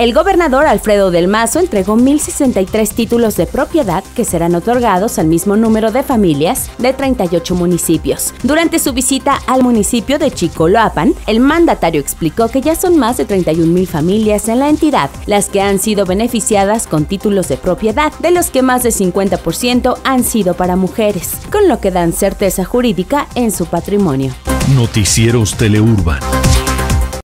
El gobernador Alfredo del Mazo entregó 1.063 títulos de propiedad que serán otorgados al mismo número de familias de 38 municipios. Durante su visita al municipio de Chicoloapan, el mandatario explicó que ya son más de 31.000 familias en la entidad las que han sido beneficiadas con títulos de propiedad, de los que más de 50% han sido para mujeres, con lo que dan certeza jurídica en su patrimonio. Noticieros Teleurban.